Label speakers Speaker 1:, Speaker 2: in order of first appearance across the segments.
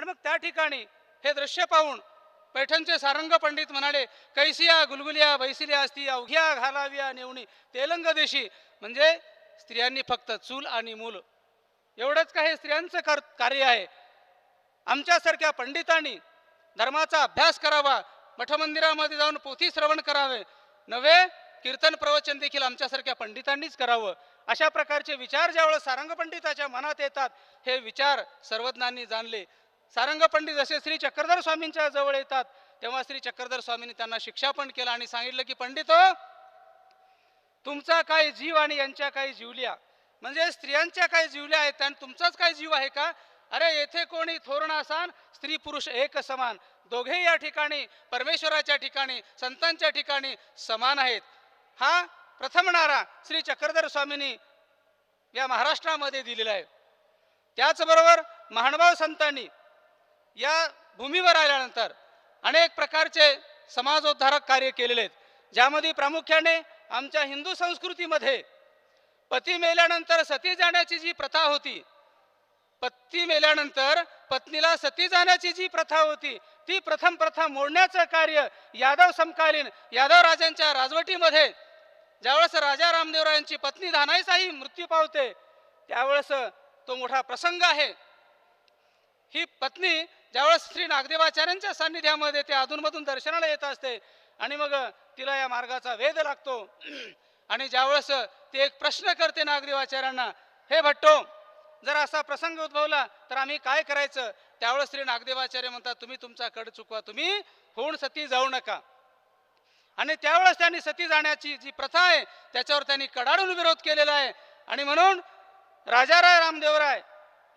Speaker 1: आणि मग त्या ठिकाणी हे दृश्य पाहून पैठणचे सारंग पंडित म्हणाले कैसिया गुलगुलिया बैसिल्या असती अवघ्या घालाव्या नेवणी तेलंग देशी. म्हणजे स्त्रियांनी फक्त चूल आणि मूल. एवढंच का हे स्त्रियांचं कर कार्य आहे? आमच्यासारख्या पंडितांनी धर्माचा अभ्यास करावा मठमंदिरामध्ये जाऊन पोथी श्रवण करावे. नवे कीर्तन प्रवचन देखील आमच्यासारख्या पंडितांनीच करावं. अशा प्रकारचे विचार ज्यावेळेस सारंग पंडिताच्या मनात येतात हे विचार सर्वज्ञांनी जाणले. सारंग पंडित जसे श्री चक्रधर स्वामींच्या जवळ येतात तेव्हा श्री चक्रधर स्वामींनी त्यांना शिक्षा पण केला आणि सांगितलं की पंडित तुमचा काय जीव आणि यांच्या काही जीवल्या? म्हणजे स्त्रियांच्या काही जीवल्या आहेत आणि तुमचाच काय जीव आहे का? अरे येथे कोणी थोरण असान स्त्री पुरुष एक समान. दोघे या ठिकाणी परमेश्वराच्या ठिकाणी संतांच्या ठिकाणी समान आहेत. हा प्रथम नारा श्री चक्रधर स्वामींनी या महाराष्ट्रामध्ये दिलेला आहे. त्याचबरोबर महानुभाव संतांनी या भूमीवर आल्यानंतर अनेक प्रकारचे समाजोद्धारक कार्य केलेले आहेत. ज्यामध्ये प्रामुख्याने आमच्या हिंदू संस्कृतीमध्ये पती मेल्यानंतर सती जाण्याची जी प्रथा होती पती मेल्यानंतर पत्नीला सती जाण्याची जी प्रथा होती ती प्रथम प्रथा मोडण्याचं कार्य यादव समकालीन यादव राजांच्या राजवटीमध्ये ज्यावेळेस राजा रामदेवरायांची पत्नी धानाईचाही मृत्यू पावते त्यावेळेस तो मोठा प्रसंग आहे. ही पत्नी ज्यावेळेस श्री नागदेवाचार्यांच्या सान्निध्यामध्ये ते अधूनमधून दर्शनाला येत असते आणि मग तिला या मार्गाचा वेध लागतो. आणि ज्यावेळेस ते एक प्रश्न करते नागदेवाचार्यांना हे भट्टो जर असा प्रसंग उद्भवला तर आम्ही काय करायचं? त्यावेळेस श्री नागदेवाचार्य म्हणतात तुम्ही तुमचा कड चुकवा तुम्ही होऊन सती जाऊ नका. आणि त्यावेळेस त्यांनी सती जाण्याची जी प्रथा आहे त्याच्यावर त्यांनी कडाडून विरोध केलेला आहे. आणि म्हणून राजाराय रामदेवराय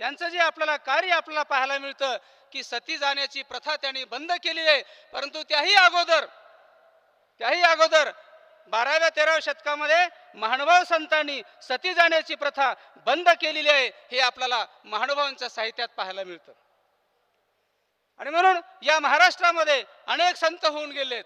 Speaker 1: यांचं जे आपल्याला कार्य आपल्याला पाहायला मिळतं की सती जाण्याची प्रथा त्यांनी बंद केलेली आहे. परंतु त्याही अगोदर त्याही अगोदर बाराव्या तेराव्या शतकामध्ये महानुभाव संतांनी सती जाण्याची प्रथा बंद केलेली आहे हे आपल्याला महानुभावांच्या साहित्यात पाहायला मिळतं. आणि म्हणून या महाराष्ट्रामध्ये अनेक संत होऊन गेलेत.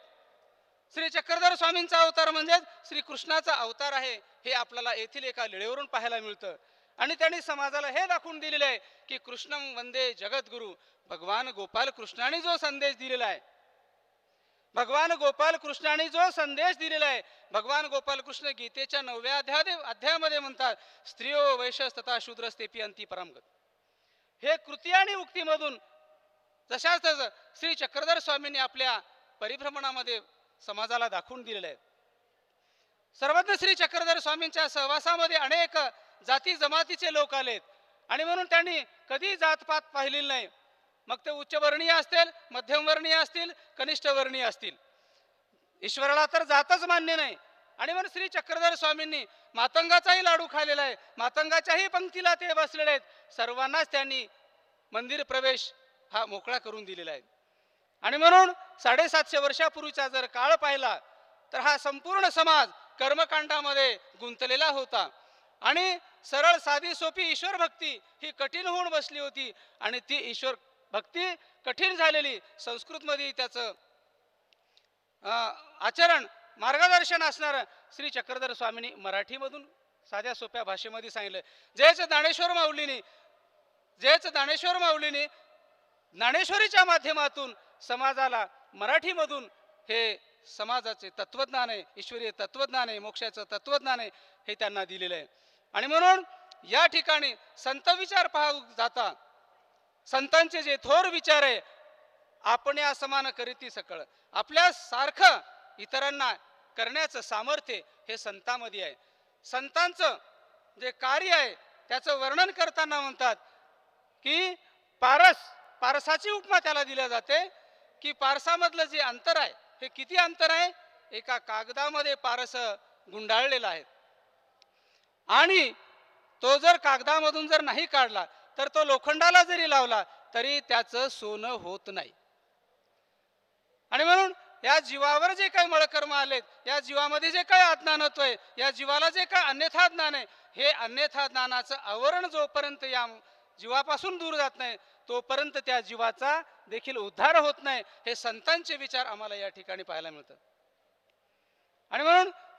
Speaker 1: श्री चक्रधर स्वामींचा अवतार म्हणजेच श्री कृष्णाचा अवतार आहे हे आपल्याला येथील एका लिळेवरून पाहायला मिळतं. आणि त्यांनी समाजाला हे दाखवून दिलेलं आहे की कृष्णम वंदे जगद्गुरु. भगवान गोपाल कृष्णाने जो संदेश दिलेला आहे. भगवान गोपाल कृष्णाने जो संदेश दिलेला आहे. भगवान गोपाल कृष्ण गीतेच्या नवव्या अध्याय अध्यायामध्ये म्हणतात स्त्रियो वैशस तथा शूद्रस्तेपी अंती परामगत हे कृती आणि उक्तीमधून जशाच तसं श्री चक्रधर स्वामींनी आपल्या परिभ्रमणामध्ये समाजाला दाखवून दिलेलं आहे. सर्वज्ञ श्री चक्रधर स्वामींच्या सहवासामध्ये अनेक जाती जमातीचे लोक आलेत. आणि म्हणून त्यांनी कधी जातपात पाहिलेली नाही. मग ते उच्चवर्णीय असतील मध्यमवर्णीय असतील कनिष्ठ वर्णीय असतील. ईश्वराला तर जातच मान्य नाही. आणि म्हणून श्री चक्रधर स्वामींनी मातंगाचाही लाडू खाल्लेला आहे. मातंगाच्याही पंक्तीला ते बसलेले आहेत. सर्वांनाच त्यांनी मंदिर प्रवेश हा मोकळा करून दिलेला आहे. आणि म्हणून साडेसातशे वर्षापूर्वीचा जर काळ पाहिला तर हा संपूर्ण समाज कर्मकांडामध्ये गुंतलेला होता. आणि सरळ साधी सोपी ईश्वर भक्ती ही कठीण होऊन बसली होती. आणि ती ईश्वर भक्ती कठीण झालेली संस्कृतमध्ये त्याचं अं, आचरण मार्गदर्शन असणारं श्री चक्रधर स्वामींनी मराठीमधून साध्या सोप्या भाषेमध्ये सांगितलं. जेच ज्ञानेश्वर माऊलीने जेच ज्ञानेश्वर माऊलीने ज्ञानेश्वरीच्या माध्यमातून समाजाला मराठीमधून हे समाजाचे तत्वज्ञान आहे ईश्वरीय तत्वज्ञान आहे मोक्षाचं तत्वज्ञान आहे हे त्यांना दिलेलं आहे. आणि म्हणून या ठिकाणी संत विचार पाहू जाता. संतांचे जे थोर विचार आहे आपण या समान करीती सकळ. आपल्या सारखं इतरांना करण्याचं सामर्थ्य हे संतामध्ये आहे. संतांचं जे कार्य आहे त्याचं वर्णन करताना म्हणतात की पारस पारसाची उपमा त्याला दिल्या जाते की पारसामधलं जे अंतर आहे हे किती अंतर आहे? एका कागदामध्ये पारस गुंडाळलेलं आहे. आणि तो जर कागदामधून जर नाही काढला तर तो लोखंडाला जरी लावला तरी त्याचं सोनं होत नाही. आणि म्हणून या जीवावर जे काही मळकर्म आलेत या जीवामध्ये जे काही अज्ञानत्व आहे या जीवाला जे काही अन्यथा ज्ञान आहे हे अन्यथा ज्ञानाचं आवरण जोपर्यंत या जीवापासून दूर जात नाही तोपर्यंत त्या जीवाचा देखील उद्धार होत नाही हे संतांचे विचार आम्हाला या ठिकाणी पाहायला मिळतात.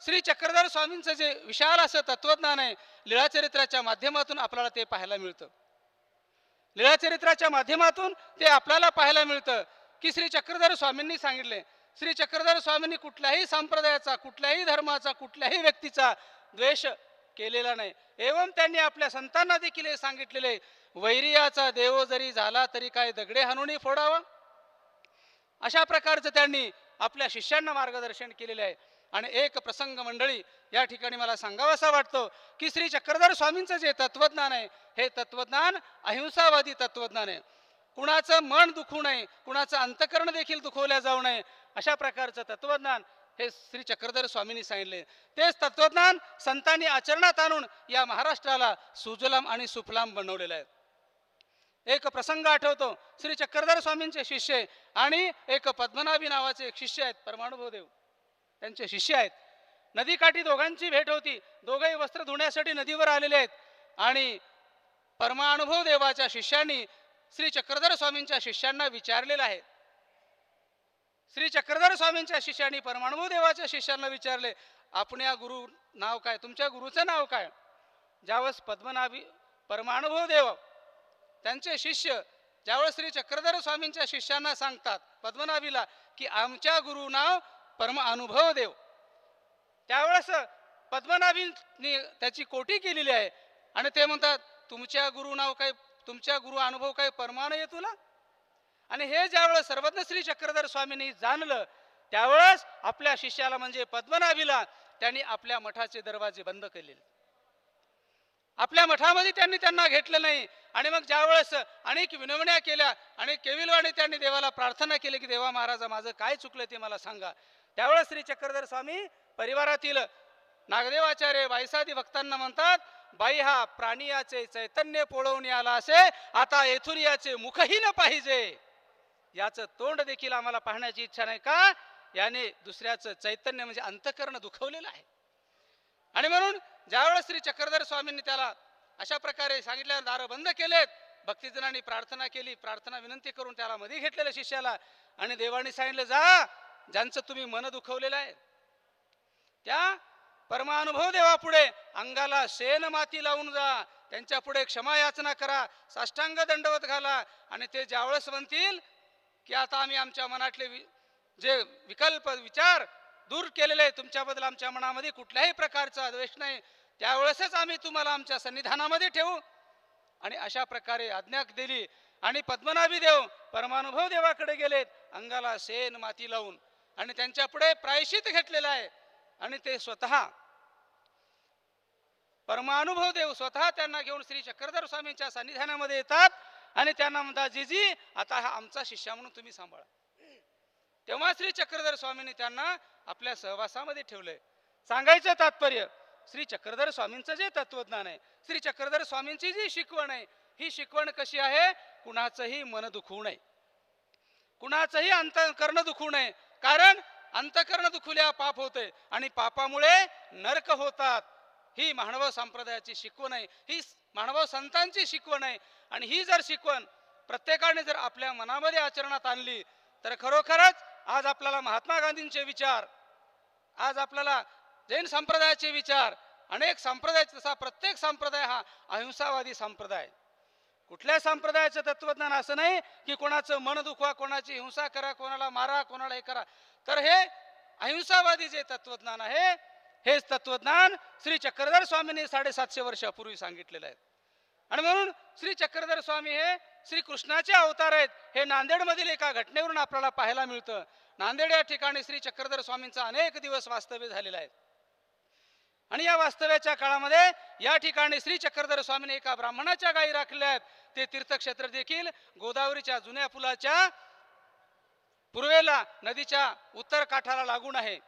Speaker 1: श्री चक्रधर स्वामींचं जे विशाल असं तत्वज्ञान आहे लीळाचरित्राच्या माध्यमातून आपल्याला ते पाहायला मिळतं. लीळाचरित्राच्या माध्यमातून ते आपल्याला पाहायला मिळतं की श्री चक्रधर स्वामींनी सांगितले. श्री चक्रधर स्वामींनी कुठल्याही संप्रदायाचा कुठल्याही धर्माचा कुठल्याही व्यक्तीचा द्वेष केलेला नाही. एवं त्यांनी आपल्या संतांना देखील हे सांगितलेले वैरियाचा देव जरी झाला तरी काय दगडे हाणून फोडावा? अशा प्रकारचं त्यांनी आपल्या शिष्यांना मार्गदर्शन केलेले आहे. आणि एक प्रसंग मंडळी या ठिकाणी मला सांगावासा वाटतो की श्री चक्रधर स्वामींचं जे तत्वज्ञान आहे हे तत्वज्ञान अहिंसावादी तत्वज्ञान आहे. कुणाचं मन दुखू नये कुणाचं अंतकरण देखील दुखवल्या जाऊ नये अशा प्रकारचं तत्वज्ञान हे श्री चक्रधर स्वामींनी सांगितले. तेच तत्वज्ञान संतांनी आचरणात आणून या महाराष्ट्राला सुजलाम आणि सुफलाम बनवलेलं आहे. एक प्रसंग आठवतो श्री चक्रधर स्वामींचे शिष्य आणि एक पद्मनाभी नावाचे एक शिष्य आहेत परमाणुभवदेव त्यांचे शिष्य आहेत. नदीकाठी दोघांची भेट होती. दोघंही वस्त्र धुण्यासाठी नदीवर आलेले आहेत. आणि परमानुभव देवाच्या शिष्यांनी श्री चक्रधर स्वामींच्या शिष्यांना विचारलेलं आहे. श्री चक्रधर स्वामींच्या शिष्यांनी परमानुभव देवाच्या शिष्यांना विचारले आपण या गुरु नाव काय? तुमच्या गुरुचं नाव काय? ज्यावेळेस पद्मनाभी परमानुभव देव त्यांचे शिष्य ज्यावेळेस श्री चक्रधर स्वामींच्या शिष्यांना सांगतात पद्मनाभीला की आमच्या गुरु नाव परम अनुभव देव. त्यावेळेस पद्मनाभींनी त्याची कोटी केलेली आहे. आणि ते म्हणतात तुमच्या गुरु नाव काय तुमच्या गुरु अनुभव काय परमाण आहे तुला? आणि हे ज्यावेळेस सर्वज्ञ श्री चक्रधर स्वामींनी जाणलं त्यावेळेस आपल्या शिष्याला म्हणजे पद्मनाभीला त्यांनी आपल्या मठाचे दरवाजे बंद केलेले. आपल्या मठामध्ये त्यांनी त्यांना घेतलं नाही. आणि मग ज्यावेळेस अनेक विनवण्या केल्या आणि केविलवाणी त्यांनी देवाला प्रार्थना केली की देवा महाराजा माझं काय चुकलं ते मला सांगा. त्यावेळेस श्री चक्रधर स्वामी परिवारातील नागदेवाचार्य बाईसादी भक्तांना म्हणतात बाई हा प्राणी याचे चैतन्य पोळवून आला असे आता येथून याचे मुखही न पाहिजे. याचं तोंड देखील आम्हाला पाहण्याची इच्छा नाही का? याने दुसऱ्याचं चैतन्य म्हणजे अंतकरण दुखवलेलं आहे. आणि म्हणून ज्यावेळेस श्री चक्रधर स्वामींनी त्याला अशा प्रकारे सांगितल्या दार बंद केलेत भक्तिजनांनी प्रार्थना केली प्रार्थना विनंती करून त्याला मध्ये घेतलेल्या शिष्याला आणि देवाने सांगितलं जा ज्यांचं तुम्ही मन दुखवलेलं आहे त्या परमानुभव देवापुढे अंगाला शेन माती लावून जा त्यांच्या पुढे क्षमा याचना करा साष्टांग दंडवत घाला आणि ते ज्यावेळेस म्हणतील की आता आम्ही आमच्या मनातले वि- जे विकल्प विचार दूर केलेले आहे तुमच्याबद्दल आमच्या मनामध्ये कुठल्याही प्रकारचा द्वेष नाही त्यावेळेसच आम्ही तुम्हाला आमच्या सन्निधानामध्ये ठेवू. आणि अशा प्रकारे आज्ञा दिली आणि पद्मनाभी देव परमानुभव देवाकडे गेलेत अंगाला शेण माती लावून. आणि त्यांच्या पुढे प्रायश्चित घेतलेलं आहे. आणि ते स्वतः परमानुभव देव स्वतः त्यांना घेऊन श्री चक्रधर स्वामींच्या सानिध्यानामध्ये येतात. आणि त्यांना म्हणतात जीजी आता हा आमचा शिष्य म्हणून तुम्ही सांभाळा. तेव्हा श्री चक्रधर स्वामींनी त्यांना आपल्या सहवासामध्ये ठेवलंय. सांगायचं तात्पर्य श्री चक्रधर स्वामींचं जे तत्वज्ञान आहे श्री चक्रधर स्वामींची जी शिकवण आहे ही शिकवण कशी आहे? कुणाचंही मन दुखवू नये. कुणाचंही अंतकरण दुखू नये. कारण अंतकरण दुखुल्या पाप होते आणि पापामुळे नरक होतात. ही मानव संप्रदायाची शिकवण आहे. ही मानव संतांची शिकवण आहे. आणि ही जर शिकवण प्रत्येकाने जर आपल्या मनामध्ये आचरणात आणली तर खरोखरच आज आपल्याला महात्मा गांधींचे विचार आज आपल्याला जैन संप्रदायाचे विचार अनेक संप्रदाय तसा प्रत्येक संप्रदाय हा अहिंसावादी संप्रदाय कुठल्या संप्रदायाचं तत्वज्ञान असं नाही की कोणाचं मन दुखवा कोणाची हिंसा करा कोणाला मारा कोणाला हे करा. तर हे अहिंसावादी जे तत्वज्ञान आहे हेच तत्वज्ञान श्री चक्रधर स्वामींनी साडेसातशे वर्षापूर्वी सांगितलेलं आहे. आणि म्हणून श्री चक्रधर स्वामी हे श्री कृष्णाचे अवतार आहेत. हे नांदेडमधील एका घटनेवरून आपल्याला पाहायला मिळतं. नांदेड या ठिकाणी श्री चक्रधर स्वामींचा अनेक दिवस वास्तव्य झालेला आहे. आणि या वास्तव्याच्या काळामध्ये या ठिकाणी श्री चक्रधर स्वामीने एका ब्राह्मणाच्या गायी राखल्या आहेत. ते तीर्थक्षेत्र देखील गोदावरीच्या जुन्या पुलाच्या पूर्वेला नदीच्या उत्तर काठाला लागून आहे.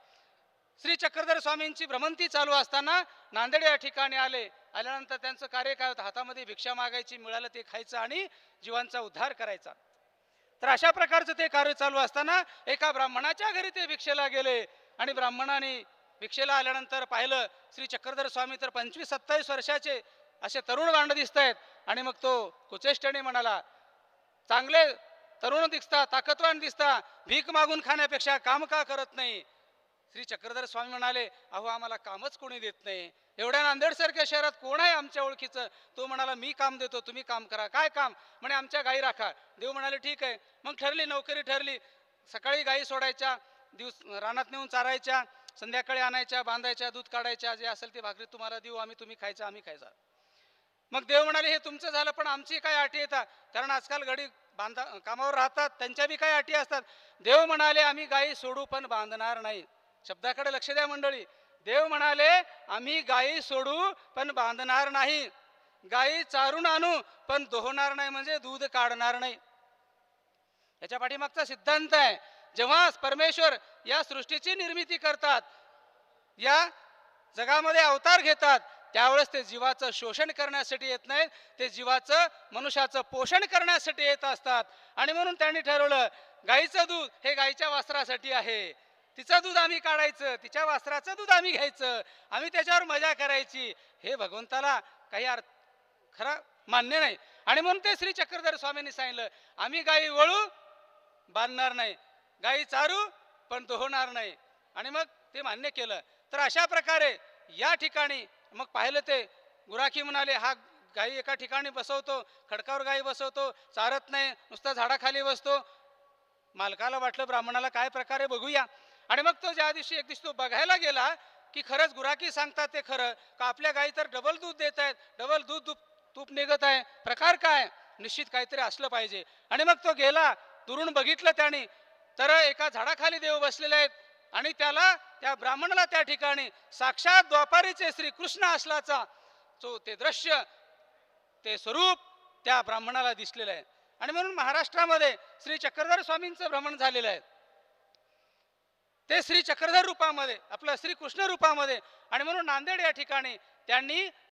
Speaker 1: श्री चक्रधर स्वामींची भ्रमंती चालू असताना नांदेड या ठिकाणी आले. आल्यानंतर त्यांचं कार्य काय होतं? हातामध्ये भिक्षा मागायची मिळालं ते खायचं आणि जीवांचा उद्धार करायचा. तर अशा प्रकारचं ते कार्य चालू असताना एका ब्राह्मणाच्या घरी ते भिक्षेला गेले आणि ब्राह्मणाने भिक्षेला आल्यानंतर पाहिलं श्री चक्रधर स्वामी तर पंचवीस सत्तावीस वर्षाचे असे तरुण गांड दिसत आहेत आणि मग तो कुचेष्टने म्हणाला चांगले तरुण दिसता ताकदवान दिसता भीक मागून खाण्यापेक्षा काम का करत नाही? श्री चक्रधर स्वामी म्हणाले अहो आम्हाला कामच कोणी देत नाही. एवढ्या नांदेडसारख्या शहरात कोण आहे आमच्या ओळखीचं? तो म्हणाला मी काम देतो तुम्ही काम करा. काय काम? म्हणे आमच्या गाई राखा. देव म्हणाले ठीक आहे. मग ठरली नोकरी ठरली. सकाळी गाई सोडायच्या दिवस रानात नेऊन चारायच्या. संध्याकाळी आणायच्या बांधायच्या दूध काढायच्या जे असेल ते भाकरी तुम्हाला देऊ आम्ही तुम्ही खायचं आम्ही खायचा. मग देव म्हणाले हे तुमचं झालं पण आमची काय अटी येतात कारण आजकाल गडी बांधा कामावर राहतात त्यांच्या बी काय अटी असतात. देव म्हणाले आम्ही गायी सोडू पण बांधणार नाही. शब्दाकडे लक्ष द्या मंडळी. देव म्हणाले आम्ही गायी सोडू पण बांधणार नाही. गायी चारून आणू पण दोहणार नाही म्हणजे दूध काढणार नाही. याच्या पाठीमागचा सिद्धांत आहे. जेव्हा परमेश्वर या सृष्टीची निर्मिती करतात या जगामध्ये अवतार घेतात त्यावेळेस ते जीवाचं शोषण करण्यासाठी येत नाहीत ते जीवाचं मनुष्याचं पोषण करण्यासाठी येत असतात. आणि म्हणून त्यांनी ठरवलं गाईचं दूध हे गाईच्या वास्त्रासाठी आहे. तिचं दूध आम्ही काढायचं तिच्या वास्त्राचं दूध आम्ही घ्यायचं आम्ही त्याच्यावर मजा करायची. हे भगवंताला काही अर्थ खरा मान्य नाही. आणि म्हणून ते श्री चक्रधर स्वामींनी सांगितलं आम्ही गाई वळू बांधणार नाही. गाई चारू पण तो होणार नाही. आणि मग ते मान्य केलं. तर अशा प्रकारे या ठिकाणी मग पाहिलं ते गुराखी म्हणाले हा गाई एका ठिकाणी बसवतो खडकावर गाई बसवतो चारत नाही नुसता झाडाखाली बसतो. मालकाला वाटलं ब्राह्मणाला काय प्रकारे बघूया. आणि मग तो ज्या दिवशी एक दिवशी तो बघायला गेला की खरंच गुराखी सांगतात ते खरं का आपल्या गाई तर डबल दूध देत आहेत डबल दूध दूध तूप निघत आहे. प्रकार काय? निश्चित काहीतरी असलं पाहिजे. आणि मग तो गेला दुरून बघितलं त्याने तर एका झाडाखाली देव बसलेले आहेत आणि त्याला त्या ब्राह्मणाला त्या ठिकाणी साक्षात द्वापारीचे श्री कृष्ण असल्याचा जो ते दृश्य ते स्वरूप त्या ब्राह्मणाला दिसलेलं आहे. आणि म्हणून महाराष्ट्रामध्ये श्री चक्रधर स्वामींचं भ्रमण झालेलं आहे. ते श्री चक्रधर रूपामध्ये आपलं श्री कृष्ण रूपामध्ये आणि म्हणून नांदेड या ठिकाणी त्यांनी